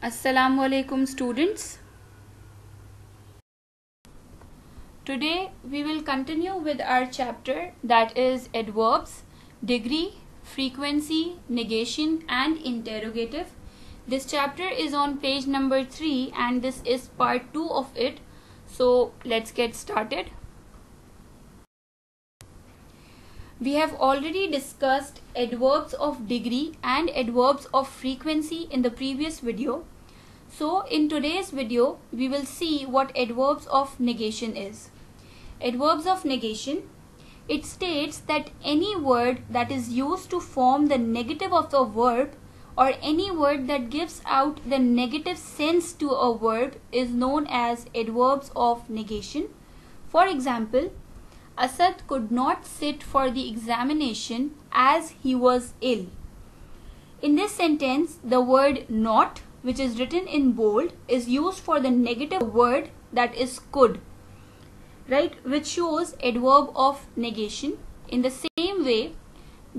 Assalamu alaikum students. Today we will continue with our chapter that is adverbs, degree, frequency, negation and interrogative. This chapter is on page number 3 and this is part 2 of it. So let's get started. We have already discussed adverbs of degree and adverbs of frequency in the previous video. So in today's video, we will see what adverbs of negation is. Adverbs of negation, it states that any word that is used to form the negative of a verb or any word that gives out the negative sense to a verb is known as adverbs of negation. For example, Asad could not sit for the examination as he was ill. In this sentence, the word not, which is written in bold, is used for the negative word that is could, right, which shows adverb of negation. In the same way,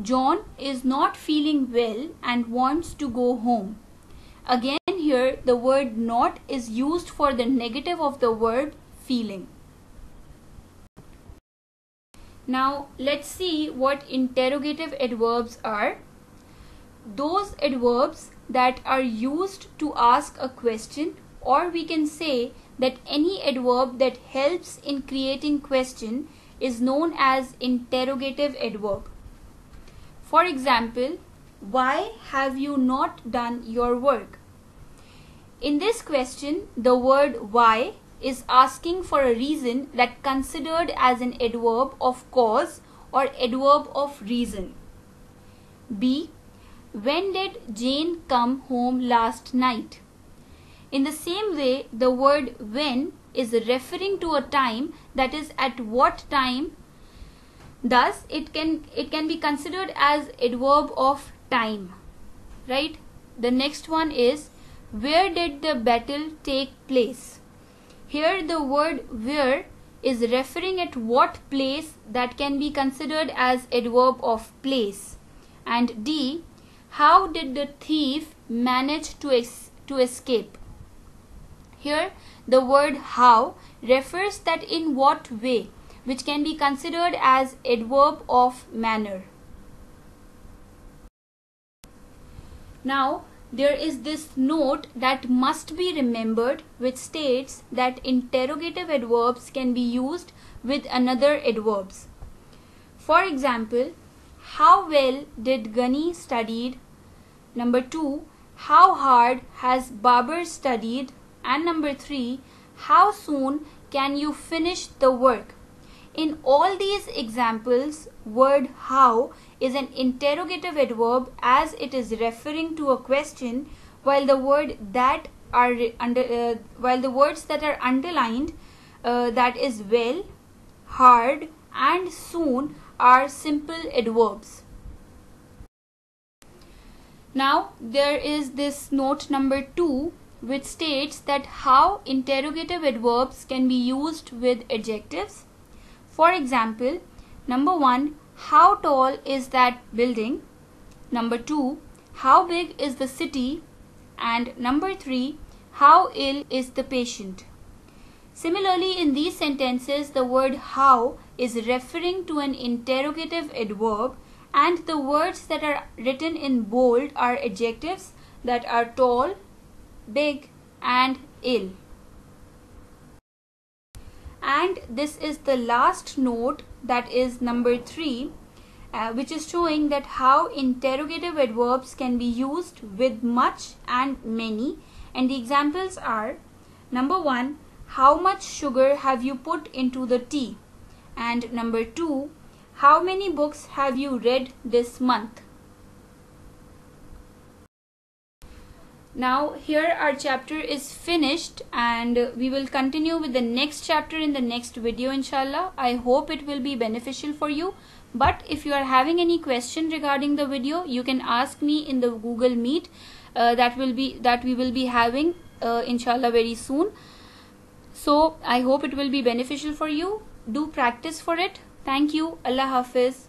John is not feeling well and wants to go home. Again here the word not is used for the negative of the verb feeling. Now let's see what interrogative adverbs are. Those adverbs that are used to ask a question or we can say that any adverb that helps in creating question is known as interrogative adverb. For example, why have you not done your work? In this question, the word why is asking for a reason that considered as an adverb of cause or adverb of reason. B. When did Jane come home last night? In the same way, the word when is referring to a time that is at what time. Thus, it can it can be considered as adverb of time. Right? The next one is where did the battle take place? Here the word where is referring at what place that can be considered as adverb of place. And D, how did the thief manage to, es to escape? Here the word how refers that in what way which can be considered as adverb of manner. Now there is this note that must be remembered which states that interrogative adverbs can be used with another adverbs. For example, how well did Gani studied? Number 2, how hard has Babar studied? And number 3, how soon can you finish the work? In all these examples, word how is an interrogative adverb as it is referring to a question while the word that are under uh, while the words that are underlined uh, that is well hard and soon are simple adverbs. Now there is this note number 2 which states that how interrogative adverbs can be used with adjectives for example number 1 how tall is that building? Number 2. How big is the city? And number 3. How ill is the patient? Similarly, in these sentences, the word how is referring to an interrogative adverb and the words that are written in bold are adjectives that are tall, big and ill. And this is the last note that is number 3 uh, which is showing that how interrogative adverbs can be used with much and many. And the examples are number 1 how much sugar have you put into the tea? And number 2 how many books have you read this month Now here our chapter is finished and we will continue with the next chapter in the next video inshallah. I hope it will be beneficial for you. But if you are having any question regarding the video, you can ask me in the Google Meet uh, that will be that we will be having uh, inshallah very soon. So I hope it will be beneficial for you. Do practice for it. Thank you. Allah Hafiz.